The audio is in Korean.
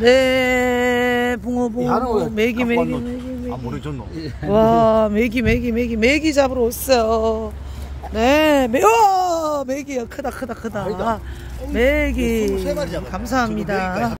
네, 붕어 붕어 붕어. 메기, 메기, 메기, 아 모르겠노. 예. 와, 메기, 메기, 메기, 메기 잡으러 왔어요. 네, 메, 와, 메기야. 크다, 크다, 크다. 아 메기 세 마리 감사합니다.